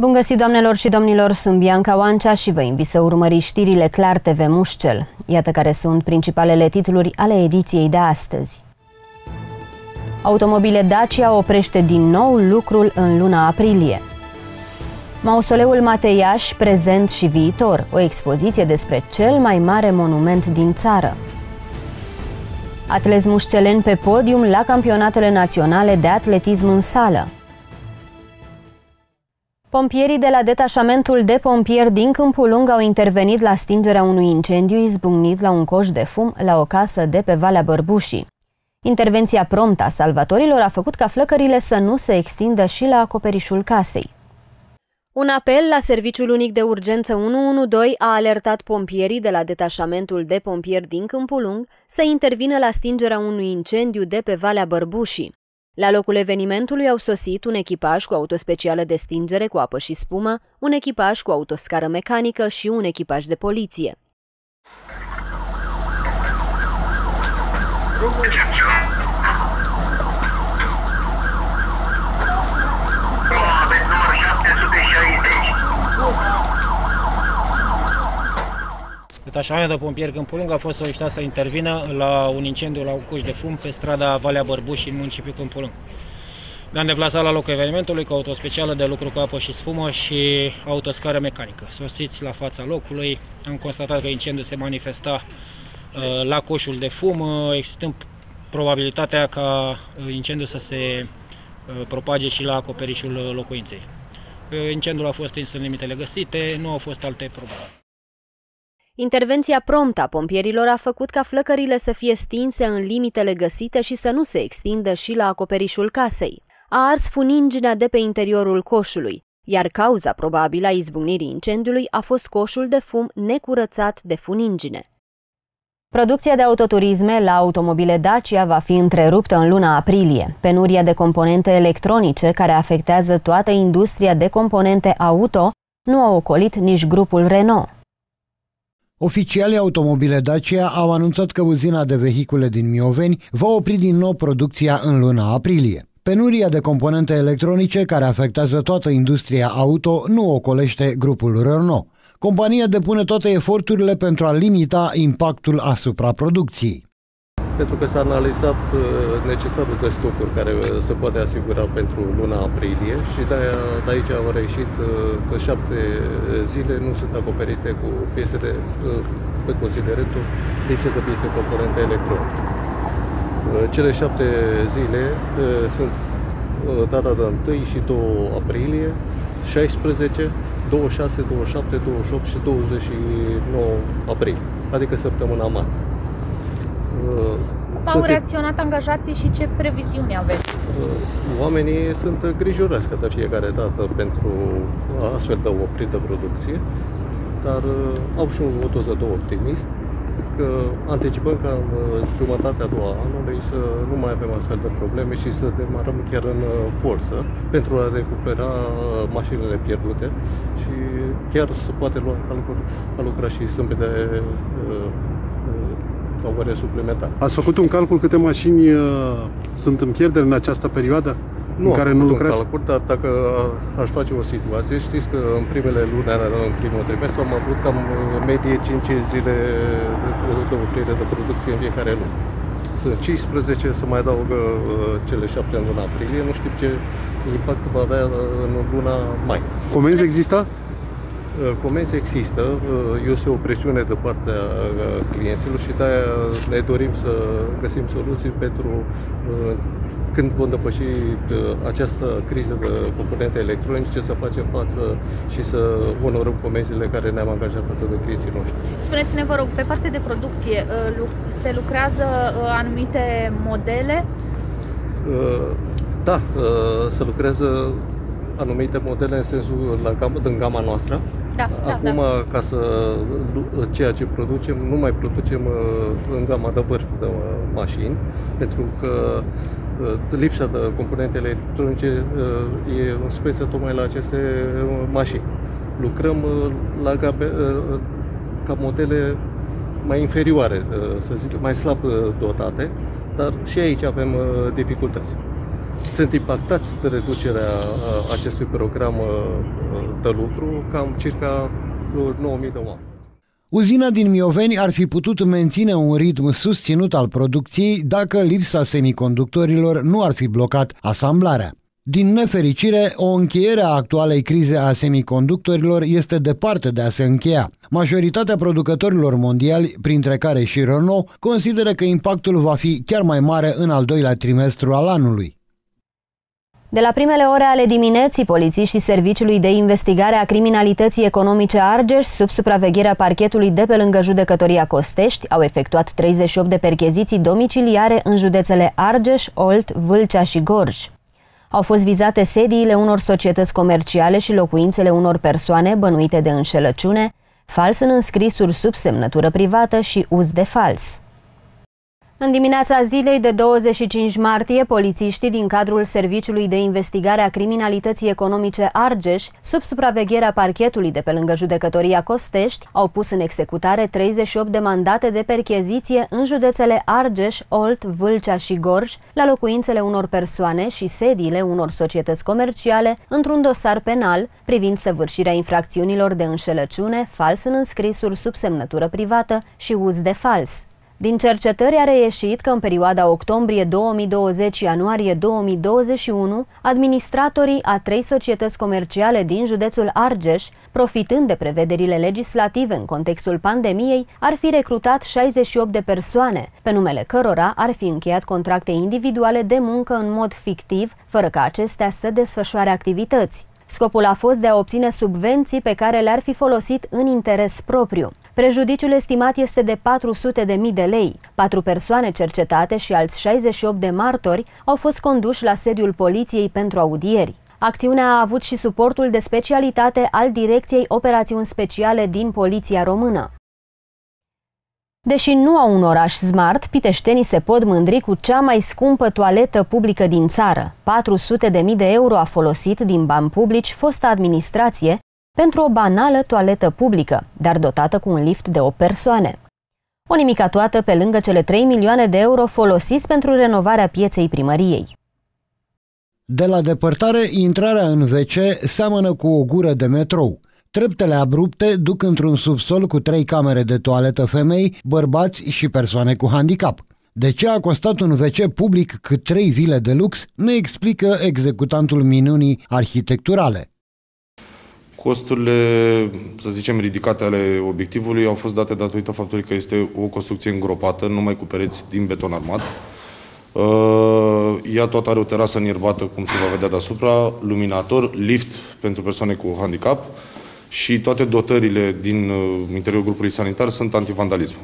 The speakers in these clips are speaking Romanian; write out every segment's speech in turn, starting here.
Bun găsit, doamnelor și domnilor, sunt Bianca Oancea și vă invit să urmăriți știrile Clar TV Mușcel. Iată care sunt principalele titluri ale ediției de astăzi. Automobile Dacia oprește din nou lucrul în luna aprilie. Mausoleul Mateiaș, prezent și viitor, o expoziție despre cel mai mare monument din țară. Atlez mușceleni pe podium la campionatele naționale de atletism în sală. Pompierii de la detașamentul de pompieri din Câmpul Lung au intervenit la stingerea unui incendiu izbucnit la un coș de fum la o casă de pe Valea Bărbușii. Intervenția promptă a salvatorilor a făcut ca flăcările să nu se extindă și la acoperișul casei. Un apel la Serviciul Unic de Urgență 112 a alertat pompierii de la detașamentul de pompieri din Câmpul Lung să intervină la stingerea unui incendiu de pe Valea Bărbușii. La locul evenimentului au sosit un echipaj cu autospecială de stingere cu apă și spumă, un echipaj cu autoscară mecanică și un echipaj de poliție. Detașamentul de pompieri Câmpul Lung a fost solicitat să intervină la un incendiu la un cuș de fum pe strada Valea Bărbuși în municipiul Câmpul Lung. Ne-am deplasat la locul evenimentului cu auto specială de lucru cu apă și spumă și autoscară mecanică. Sosiți la fața locului, am constatat că incendiul se manifesta uh, la coșul de fum, uh, existând probabilitatea ca uh, incendiul să se propage și la acoperișul locuinței. Incendiul a fost stins în limitele găsite, nu au fost alte probleme. Intervenția promptă a pompierilor a făcut ca flăcările să fie stinse în limitele găsite și să nu se extindă și la acoperișul casei. A ars funinginea de pe interiorul coșului, iar cauza probabilă a izbucnirii incendiului a fost coșul de fum necurățat de funingine. Producția de autoturisme la automobile Dacia va fi întreruptă în luna aprilie. Penuria de componente electronice care afectează toată industria de componente auto nu a ocolit nici grupul Renault. Oficialii automobile Dacia au anunțat că uzina de vehicule din Mioveni va opri din nou producția în luna aprilie. Penuria de componente electronice care afectează toată industria auto nu ocolește grupul Renault. Compania depune toate eforturile pentru a limita impactul asupra producției pentru că s-a analizat uh, necesarul de stocuri care uh, se poate asigura pentru luna aprilie și de, de aici au reieșit uh, că șapte zile nu sunt acoperite cu piese de, pe considerentul lipsă de piese componente electronice. Cele șapte zile sunt data de 1 și 2 aprilie, 16, 26, 27, 28 și 29 aprilie, adică săptămâna mare. Cum au reacționat angajații și ce previziuni aveți? Oamenii sunt grijorați de fiecare dată pentru astfel de oprit de producție, dar uh, au și o doză de optimist că anticipăm ca în uh, jumătatea a doua anului să nu mai avem astfel de probleme și să demarăm chiar în uh, forță pentru a recupera mașinile pierdute și chiar să poate lua a lucra și sâmbete sau ore suplimentare. Ați făcut un calcul câte mașini uh, sunt în pierdere în această perioadă? Nu în care nu lucrați? un calcul, dar dacă aș face o situație, știți că în primele luni, în primul trimestru, am avut cam uh, medie 5 zile de oprire de producție în fiecare lună. Sunt 15, să mai adaugă uh, cele 7 în luna aprilie, nu știu ce impact va avea în luna mai. Comenzi există? Uh, comenzi există, uh, este o presiune de partea uh, clienților și de-aia ne dorim să găsim soluții pentru când vom depăși această criză de componente electronice, să facem față și să onorăm comenzile care ne-am angajat față de clienții noștri. Spuneți-ne, vă rog, pe partea de producție se lucrează anumite modele? Da, se lucrează anumite modele în sensul la gama, în gama noastră. Da, da Acum, da, da. ca să ceea ce producem, nu mai producem uh, în gama de vârf de uh, mașini, pentru că uh, lipsa de componente electronice e în speță tocmai la aceste mașini. Lucrăm la gabe, ca modele mai inferioare, să zic, mai slab dotate, dar și aici avem dificultăți. Sunt impactați de reducerea acestui program de lucru cam circa 9.000 de oameni. Uzina din Mioveni ar fi putut menține un ritm susținut al producției dacă lipsa semiconductorilor nu ar fi blocat asamblarea. Din nefericire, o încheiere a actualei crize a semiconductorilor este departe de a se încheia. Majoritatea producătorilor mondiali, printre care și Renault, consideră că impactul va fi chiar mai mare în al doilea trimestru al anului. De la primele ore ale dimineții, polițiștii Serviciului de Investigare a Criminalității Economice Argeș, sub supravegherea parchetului de pe lângă judecătoria Costești, au efectuat 38 de percheziții domiciliare în județele Argeș, Olt, Vâlcea și Gorj. Au fost vizate sediile unor societăți comerciale și locuințele unor persoane bănuite de înșelăciune, fals în înscrisuri sub semnătură privată și uz de fals. În dimineața zilei de 25 martie, polițiștii din cadrul Serviciului de Investigare a Criminalității Economice Argeș, sub supravegherea parchetului de pe lângă judecătoria Costești, au pus în executare 38 de mandate de percheziție în județele Argeș, Olt, Vâlcea și Gorj, la locuințele unor persoane și sediile unor societăți comerciale, într-un dosar penal privind săvârșirea infracțiunilor de înșelăciune, fals în înscrisuri sub semnătură privată și uz de fals. Din cercetări a reieșit că în perioada octombrie 2020-ianuarie 2021, administratorii a trei societăți comerciale din județul Argeș, profitând de prevederile legislative în contextul pandemiei, ar fi recrutat 68 de persoane, pe numele cărora ar fi încheiat contracte individuale de muncă în mod fictiv, fără ca acestea să desfășoare activități. Scopul a fost de a obține subvenții pe care le-ar fi folosit în interes propriu. Prejudiciul estimat este de 400 de mii de lei. Patru persoane cercetate și alți 68 de martori au fost conduși la sediul poliției pentru audieri. Acțiunea a avut și suportul de specialitate al Direcției Operațiuni Speciale din Poliția Română. Deși nu au un oraș smart, piteștenii se pot mândri cu cea mai scumpă toaletă publică din țară. 400.000 de, de euro a folosit din bani publici fosta administrație pentru o banală toaletă publică, dar dotată cu un lift de o persoane. O nimica toată pe lângă cele 3 milioane de euro folosiți pentru renovarea pieței primăriei. De la depărtare, intrarea în WC seamănă cu o gură de metrou. Treptele abrupte duc într-un subsol cu trei camere de toaletă femei, bărbați și persoane cu handicap. De ce a costat un WC public cât trei vile de lux, ne explică executantul minunii arhitecturale. Costurile, să zicem, ridicate ale obiectivului au fost date datorită faptului că este o construcție îngropată, numai cu pereți din beton armat. Uh, ea tot are o terasă înierbată, cum se va vedea deasupra, luminator, lift pentru persoane cu handicap și toate dotările din uh, interiorul grupului sanitar sunt antivandalism.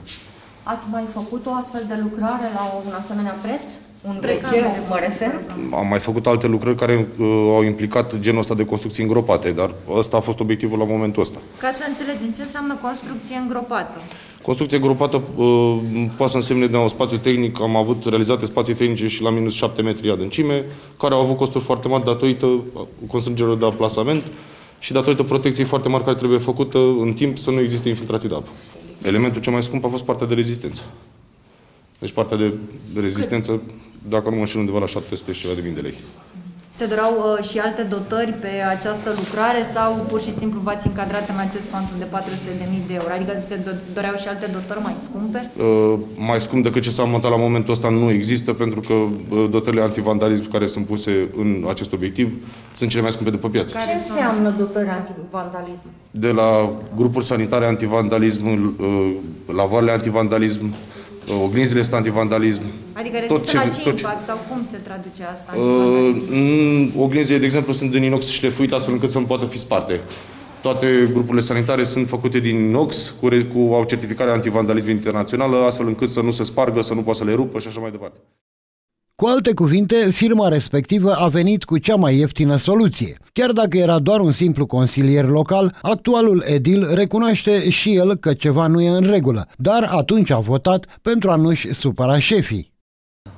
Ați mai făcut o astfel de lucrare la un asemenea preț? Un Spre ce mă refer? Am mai făcut alte lucrări care uh, au implicat genul ăsta de construcții îngropate, dar ăsta a fost obiectivul la momentul ăsta. Ca să înțelegem, ce înseamnă construcție îngropată? Construcție îngropată uh, poate să însemne de un spațiu tehnic. Am avut realizate spații tehnice și la minus 7 metri adâncime, care au avut costuri foarte mari datorită constrângerilor de amplasament și datorită protecției foarte mari care trebuie făcută în timp să nu existe infiltrații de apă. Elementul cel mai scump a fost partea de rezistență. Deci partea de rezistență, dacă nu mă înșel, undeva la 700 și ceva de mii de lei. Se doreau uh, și alte dotări pe această lucrare sau pur și simplu v-ați încadrat în acest cuantum de 400.000 de euro? Adică se doreau și alte dotări mai scumpe? Uh, mai scump decât ce s-a montat la momentul ăsta nu există, pentru că uh, dotările antivandalism care sunt puse în acest obiectiv sunt cele mai scumpe de pe piață. Ce înseamnă dotări antivandalism? De la grupuri sanitare antivandalism, uh, lavoarele antivandalism, oglinzile sunt antivandalism. Adică tot ce, la ce tot impact ce... sau cum se traduce asta? Uh, oglinzile, de exemplu, sunt din inox șlefuit astfel încât să nu poată fi sparte. Toate grupurile sanitare sunt făcute din inox, cu, cu au certificare antivandalism internațională, astfel încât să nu se spargă, să nu poată să le rupă și așa mai departe. Cu alte cuvinte, firma respectivă a venit cu cea mai ieftină soluție. Chiar dacă era doar un simplu consilier local, actualul edil recunoaște și el că ceva nu e în regulă, dar atunci a votat pentru a nu-și supăra șefii.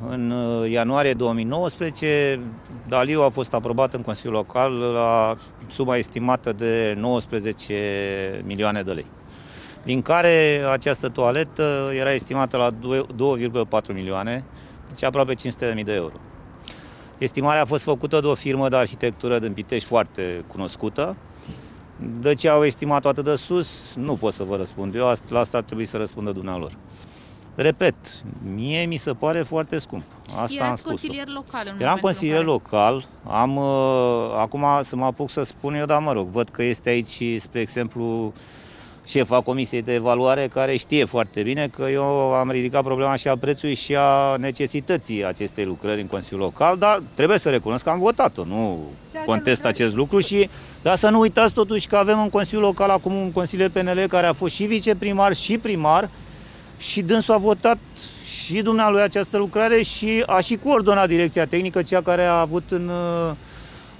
În uh, ianuarie 2019, Daliu a fost aprobat în Consiliul Local la suma estimată de 19 milioane de lei, din care această toaletă era estimată la 2,4 milioane, deci aproape 500.000 de euro. Estimarea a fost făcută de o firmă de arhitectură din Pitești foarte cunoscută. De ce au estimat atât de sus, nu pot să vă răspund. Eu la asta ar trebui să răspundă dumnealor. Repet, mie mi se pare foarte scump. Asta Erați am spus. consilier local în Eram momentul în consilier care- local, am, uh, acum să mă apuc să spun eu, dar mă rog, văd că este aici, spre exemplu, șefa Comisiei de Evaluare, care știe foarte bine că eu am ridicat problema și a prețului și a necesității acestei lucrări în Consiliul Local, dar trebuie să recunosc că am votat-o, nu contest acest lucru și, dar să nu uitați totuși că avem în Consiliul Local acum un consilier PNL care a fost și viceprimar și primar și dânsul a votat și dumnealui această lucrare și a și coordonat direcția tehnică, cea care a avut în, uh,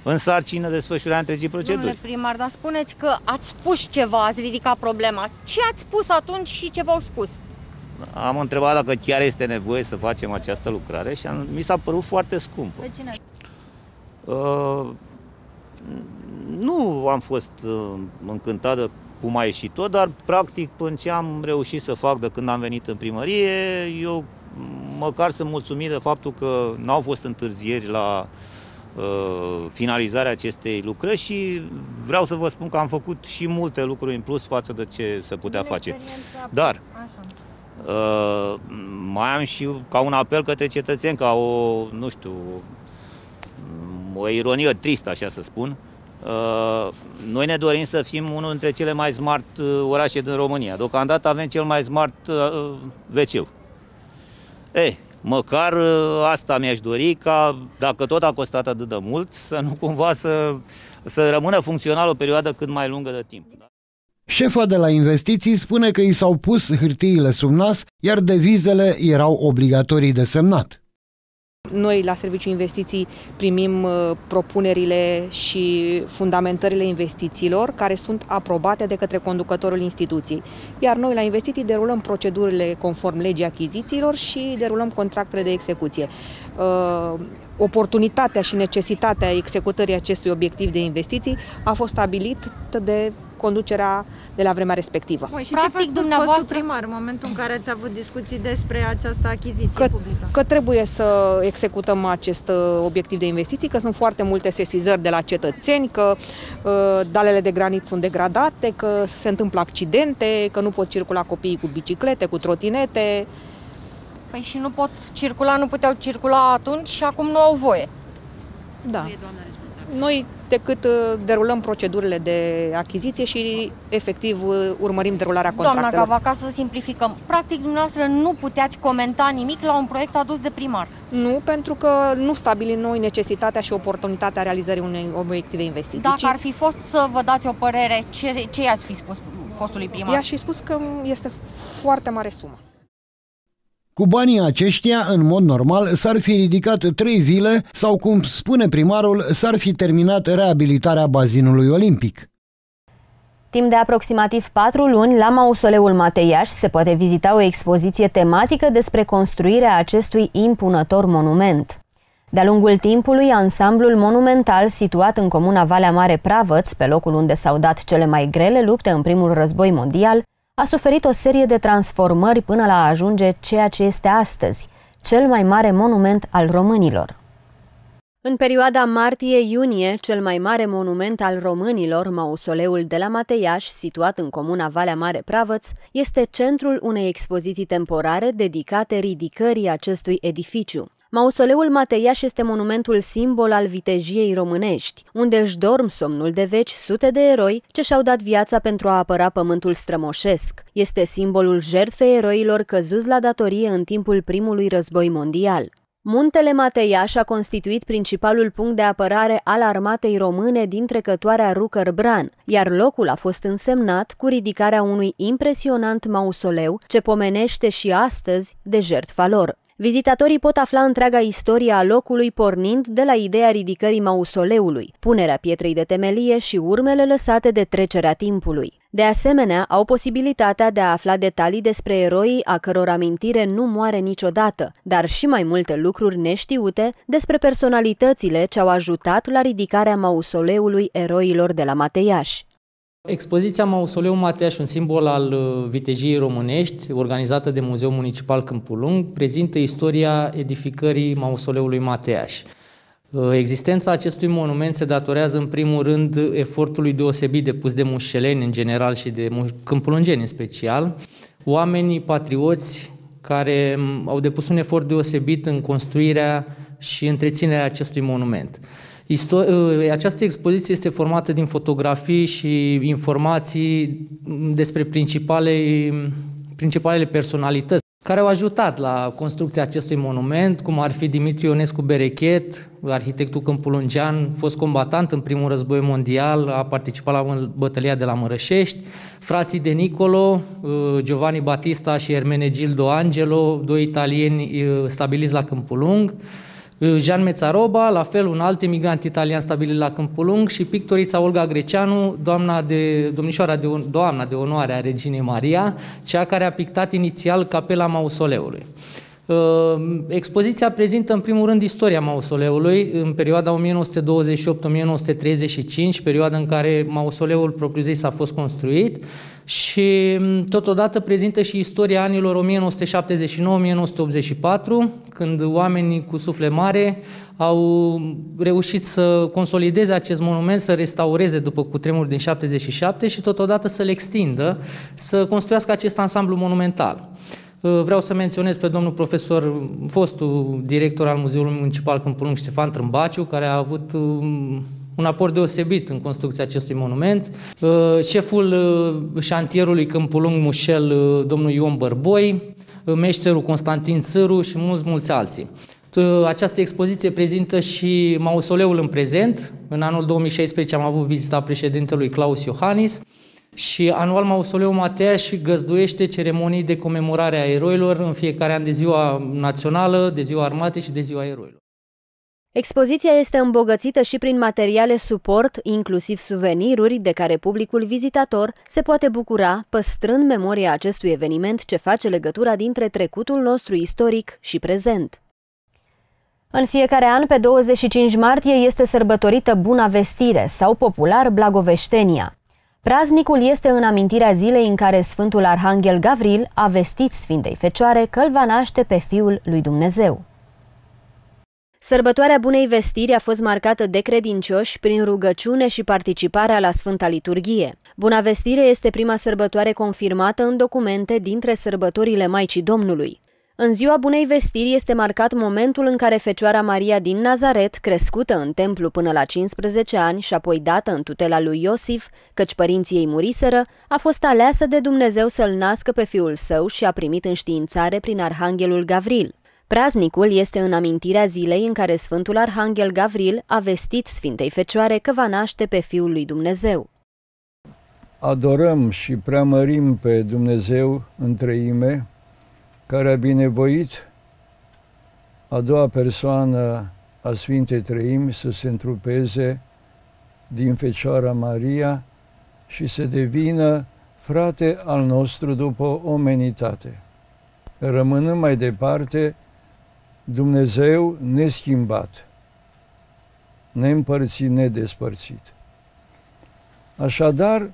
în sarcină desfășurarea întregii proceduri. Domnule primar, dar spuneți că ați spus ceva, ați ridicat problema. Ce ați spus atunci și ce v-au spus? Am întrebat dacă chiar este nevoie să facem această lucrare și am, mi s-a părut foarte scumpă. De cine? Uh, nu am fost uh, încântat de cum a ieșit tot, dar practic până ce am reușit să fac de când am venit în primărie, eu măcar sunt mulțumit de faptul că n-au fost întârzieri la uh, finalizarea acestei lucrări și vreau să vă spun că am făcut și multe lucruri în plus față de ce se putea face. Dar Uh, mai am și ca un apel către cetățeni, ca o, nu știu, o ironie tristă, așa să spun. Uh, noi ne dorim să fim unul dintre cele mai smart uh, orașe din România. Deocamdată avem cel mai smart uh, wc Ei, măcar uh, asta mi-aș dori, ca dacă tot a costat atât de mult, să nu cumva să, să rămână funcțional o perioadă cât mai lungă de timp. Șefa de la investiții spune că i s-au pus hârtiile sub nas, iar devizele erau obligatorii de semnat. Noi la Serviciul Investiții primim uh, propunerile și fundamentările investițiilor care sunt aprobate de către conducătorul instituției. Iar noi la investiții derulăm procedurile conform legii achizițiilor și derulăm contractele de execuție. Uh, Oportunitatea și necesitatea executării acestui obiectiv de investiții a fost stabilit de conducerea de la vremea respectivă. Bun, și Practic, ce v-a spus dumneavoastră- fostul primar în momentul în care ați avut discuții despre această achiziție Că, publică? că trebuie să executăm acest uh, obiectiv de investiții, că sunt foarte multe sesizări de la cetățeni, că uh, dalele de granit sunt degradate, că se întâmplă accidente, că nu pot circula copiii cu biciclete, cu trotinete. Păi și nu pot circula, nu puteau circula atunci și acum nu au voie. Da. Noi decât uh, derulăm procedurile de achiziție și efectiv uh, urmărim derularea Doamna contractelor. Gava, ca să simplificăm, practic dumneavoastră nu puteați comenta nimic la un proiect adus de primar. Nu, pentru că nu stabilim noi necesitatea și oportunitatea realizării unei obiective investiții. Dacă ci ar fi fost să vă dați o părere, ce, ce i-ați fi spus fostului primar? i-aș fi spus că este foarte mare sumă. Cu banii aceștia, în mod normal, s-ar fi ridicat trei vile sau, cum spune primarul, s-ar fi terminat reabilitarea bazinului olimpic. Timp de aproximativ patru luni, la Mausoleul Mateiaș se poate vizita o expoziție tematică despre construirea acestui impunător monument. De-a lungul timpului, ansamblul monumental situat în comuna Valea Mare Pravăț, pe locul unde s-au dat cele mai grele lupte în primul război mondial, a suferit o serie de transformări până la a ajunge ceea ce este astăzi, cel mai mare monument al românilor. În perioada martie-iunie, cel mai mare monument al românilor, mausoleul de la Mateiaș, situat în comuna Valea Mare Pravăț, este centrul unei expoziții temporare dedicate ridicării acestui edificiu. Mausoleul Mateiaș este monumentul simbol al vitejiei românești, unde își dorm somnul de veci sute de eroi ce și-au dat viața pentru a apăra pământul strămoșesc. Este simbolul jertfei eroilor căzuți la datorie în timpul primului război mondial. Muntele Mateiaș a constituit principalul punct de apărare al armatei române din trecătoarea Rucăr-Bran, iar locul a fost însemnat cu ridicarea unui impresionant mausoleu ce pomenește și astăzi de jertfa lor. Vizitatorii pot afla întreaga istorie a locului pornind de la ideea ridicării mausoleului, punerea pietrei de temelie și urmele lăsate de trecerea timpului. De asemenea, au posibilitatea de a afla detalii despre eroii a căror amintire nu moare niciodată, dar și mai multe lucruri neștiute despre personalitățile ce au ajutat la ridicarea mausoleului eroilor de la Mateiaș. Expoziția Mausoleu Mateaș, un simbol al uh, vitejiei românești, organizată de Muzeul Municipal Câmpul Lung, prezintă istoria edificării Mausoleului Mateaș. Uh, existența acestui monument se datorează în primul rând efortului deosebit depus de mușeleni în general și de câmpulungeni în special, oamenii patrioți care mm, au depus un efort deosebit în construirea și întreținerea acestui monument. Uh, această expoziție este formată din fotografii și informații despre principale, principalele personalități care au ajutat la construcția acestui monument, cum ar fi Dimitri Ionescu Berechet, arhitectul Câmpulungean, fost combatant în primul război mondial, a participat la bătălia de la Mărășești, frații de Nicolo, uh, Giovanni Battista și Ermenegildo Angelo, doi italieni uh, stabiliți la Câmpulung, Jean Mețaroba, la fel un alt emigrant italian stabilit la Câmpul Lung și pictorița Olga Greceanu, doamna de, domnișoara de, doamna de onoare a Reginei Maria, cea care a pictat inițial capela mausoleului. Uh, expoziția prezintă în primul rând istoria mausoleului în perioada 1928-1935, perioada în care mausoleul propriu-zis a fost construit și mm, totodată prezintă și istoria anilor 1979-1984, când oamenii cu suflet mare au reușit să consolideze acest monument, să restaureze după cutremurul din 77 și totodată să le extindă, să construiască acest ansamblu monumental. Uh, vreau să menționez pe domnul profesor, fostul director al Muzeului Municipal Câmpulung, Ștefan Trâmbaciu, care a avut um, un aport deosebit în construcția acestui monument. Uh, șeful uh, șantierului Câmpulung Mușel, domnul Ion Bărboi, meșterul Constantin Țâru și mulți, mulți alții. Această expoziție prezintă și mausoleul în prezent. În anul 2016 am avut vizita președintelui Claus Iohannis și anual Mausoleul Mateaș găzduiește ceremonii de comemorare a eroilor în fiecare an de ziua națională, de ziua armatei și de ziua eroilor. Expoziția este îmbogățită și prin materiale suport, inclusiv suveniruri de care publicul vizitator se poate bucura, păstrând memoria acestui eveniment ce face legătura dintre trecutul nostru istoric și prezent. În fiecare an, pe 25 martie, este sărbătorită Buna Vestire sau popular Blagoveștenia. Praznicul este în amintirea zilei în care Sfântul Arhanghel Gavril a vestit Sfintei Fecioare că îl va naște pe Fiul lui Dumnezeu. Sărbătoarea Bunei Vestiri a fost marcată de credincioși prin rugăciune și participarea la Sfânta Liturghie. Buna Vestire este prima sărbătoare confirmată în documente dintre sărbătorile Maicii Domnului. În ziua Bunei Vestiri este marcat momentul în care Fecioara Maria din Nazaret, crescută în templu până la 15 ani și apoi dată în tutela lui Iosif, căci părinții ei muriseră, a fost aleasă de Dumnezeu să-l nască pe fiul său și a primit înștiințare prin Arhanghelul Gavril. Praznicul este în amintirea zilei în care Sfântul Arhanghel Gavril a vestit Sfintei Fecioare că va naște pe Fiul lui Dumnezeu. Adorăm și preamărim pe Dumnezeu în treime, care a binevoit a doua persoană a Sfintei Trăimi să se întrupeze din Fecioara Maria și să devină frate al nostru după omenitate. Rămânând mai departe Dumnezeu neschimbat, neîmpărțit, nedespărțit. Așadar,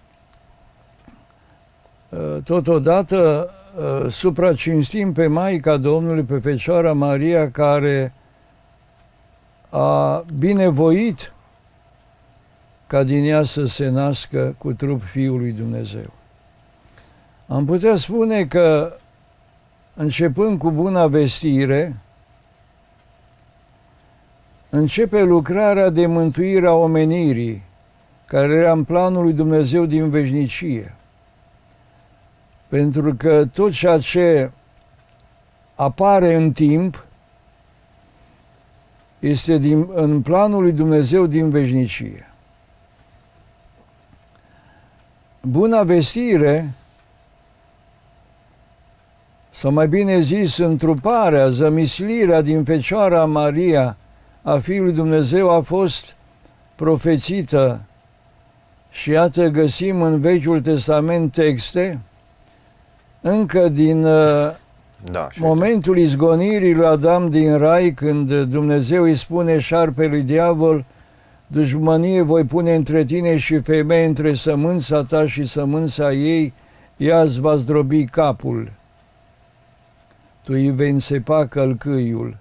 totodată Uh, supracinstim pe Maica Domnului, pe Fecioara Maria, care a binevoit ca din ea să se nască cu trup Fiul lui Dumnezeu. Am putea spune că, începând cu buna vestire, începe lucrarea de mântuire a omenirii, care era în planul lui Dumnezeu din veșnicie. Pentru că tot ceea ce apare în timp este din, în planul lui Dumnezeu din veșnicie. Buna vestire, sau mai bine zis, întruparea, zămislirea din Fecioara Maria a Fiului Dumnezeu a fost profețită și iată găsim în Vechiul Testament texte încă din uh, da, momentul izgonirii lui Adam din rai, când Dumnezeu îi spune șarpelui diavol, dușmănie voi pune între tine și femeie între sămânța ta și sămânța ei, ea îți va zdrobi capul. Tu îi vei însepa călcâiul.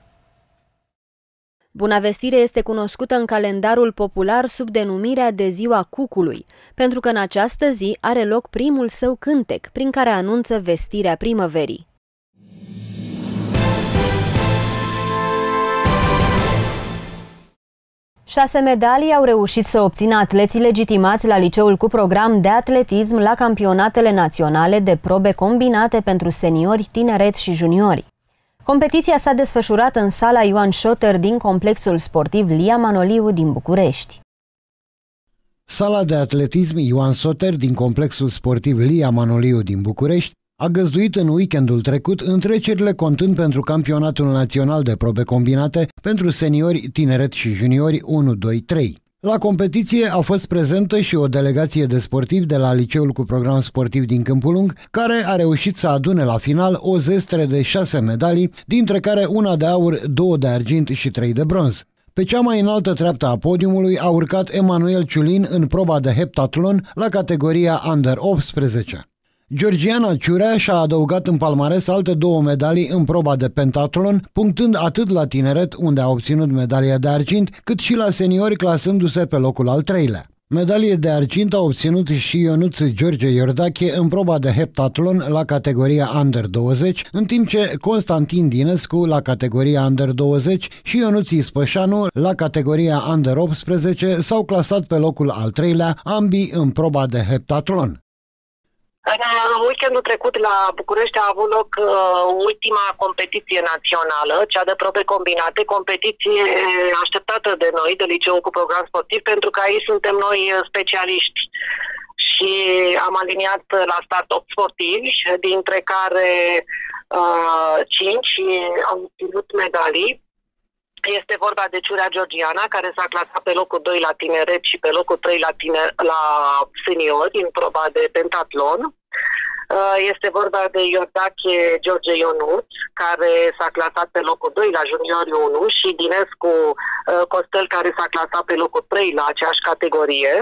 Buna vestire este cunoscută în calendarul popular sub denumirea de Ziua Cucului, pentru că în această zi are loc primul său cântec, prin care anunță vestirea primăverii. Șase medalii au reușit să obțină atleții legitimați la liceul cu program de atletism la campionatele naționale de probe combinate pentru seniori, tineret și juniori. Competiția s-a desfășurat în sala Ioan Șoter din complexul sportiv Lia Manoliu din București. Sala de atletism Ioan Soter din complexul sportiv Lia Manoliu din București a găzduit în weekendul trecut întrecerile contând pentru campionatul național de probe combinate pentru seniori, tineret și juniori 1, 2, 3. La competiție a fost prezentă și o delegație de sportivi de la liceul cu program sportiv din Câmpul Lung, care a reușit să adune la final o zestre de șase medalii, dintre care una de aur, două de argint și trei de bronz. Pe cea mai înaltă treaptă a podiumului a urcat Emanuel Ciulin în proba de heptatlon la categoria Under 18. Georgiana Ciureaș și-a adăugat în palmares alte două medalii în proba de pentatlon, punctând atât la tineret, unde a obținut medalia de argint, cât și la seniori, clasându-se pe locul al treilea. Medalie de argint a obținut și Ionuț George Iordache în proba de heptatlon la categoria Under 20, în timp ce Constantin Dinescu la categoria Under 20 și Ionuț Ispășanu la categoria Under 18 s-au clasat pe locul al treilea, ambii în proba de heptatlon. În weekendul trecut la București a avut loc uh, ultima competiție națională, cea de probe combinate, competiție așteptată de noi, de liceu cu program sportiv, pentru că aici suntem noi specialiști. Și am aliniat la start 8 sportivi, dintre care uh, 5 au obținut medalii este vorba de Ciurea Georgiana, care s-a clasat pe locul 2 la tineret și pe locul 3 la, tine, la seniori în proba de pentatlon. Uh, este vorba de Iordache George Ionuț, care s-a clasat pe locul 2 la juniori 1 și Dinescu uh, Costel, care s-a clasat pe locul 3 la aceeași categorie.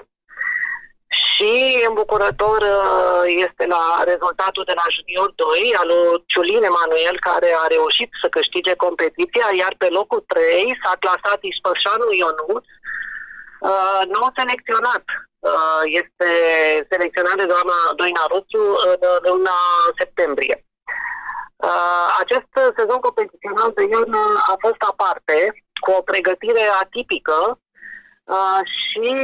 Și îmbucurător uh, este la rezultatul de la Junior 2 al lui Ciulin Emanuel care a reușit să câștige competiția, iar pe locul 3 s-a clasat Ispășanu Ionuț, uh, nou selecționat. Uh, este selecționat de doamna Doina Ruțu în luna septembrie. Acest sezon competițional de iarnă a fost aparte, cu o pregătire atipică și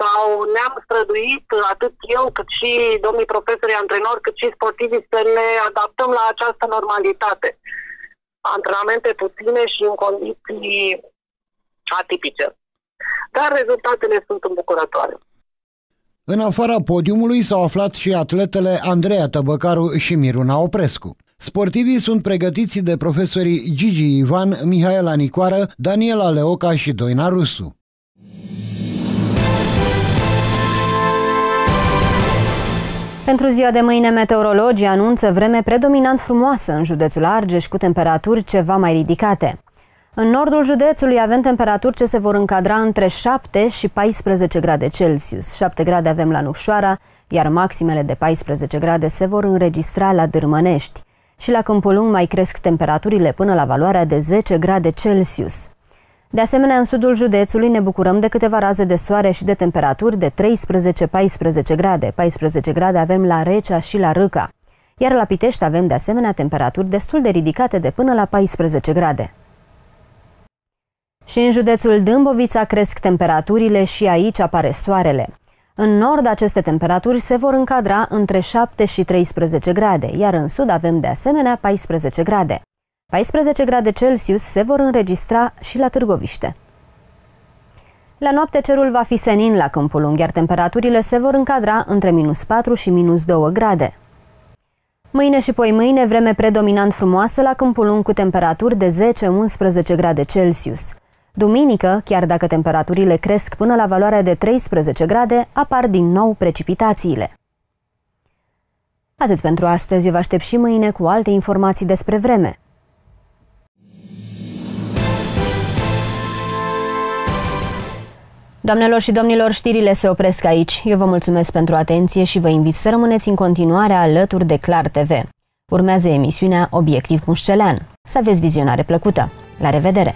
sau ne-am străduit, atât eu, cât și domnii profesori, antrenori, cât și sportivii, să ne adaptăm la această normalitate. Antrenamente puține și în condiții atipice. Dar rezultatele sunt îmbucurătoare. În afara podiumului s-au aflat și atletele Andreea Tăbăcaru și Miruna Oprescu. Sportivii sunt pregătiți de profesorii Gigi Ivan, Mihaela Nicoară, Daniela Leoca și Doina Rusu. Pentru ziua de mâine, meteorologii anunță vreme predominant frumoasă în județul Argeș, cu temperaturi ceva mai ridicate. În nordul județului avem temperaturi ce se vor încadra între 7 și 14 grade Celsius. 7 grade avem la Nușoara, iar maximele de 14 grade se vor înregistra la Dârmănești. Și la Câmpul Lung mai cresc temperaturile până la valoarea de 10 grade Celsius. De asemenea, în sudul județului ne bucurăm de câteva raze de soare și de temperaturi de 13-14 grade. 14 grade avem la Recea și la Râca. Iar la Pitești avem de asemenea temperaturi destul de ridicate de până la 14 grade. Și în județul Dâmbovița cresc temperaturile și aici apare soarele. În nord aceste temperaturi se vor încadra între 7 și 13 grade, iar în sud avem de asemenea 14 grade. 14 grade Celsius se vor înregistra și la Târgoviște. La noapte cerul va fi senin la Câmpul Lung, iar temperaturile se vor încadra între minus 4 și minus 2 grade. Mâine și poi mâine vreme predominant frumoasă la Câmpul Lung cu temperaturi de 10-11 grade Celsius. Duminică, chiar dacă temperaturile cresc până la valoarea de 13 grade, apar din nou precipitațiile. Atât pentru astăzi, eu vă aștept și mâine cu alte informații despre vreme. Doamnelor și domnilor, știrile se opresc aici. Eu vă mulțumesc pentru atenție și vă invit să rămâneți în continuare alături de Clar TV. Urmează emisiunea Obiectiv Mușcelean. Să aveți vizionare plăcută. La revedere!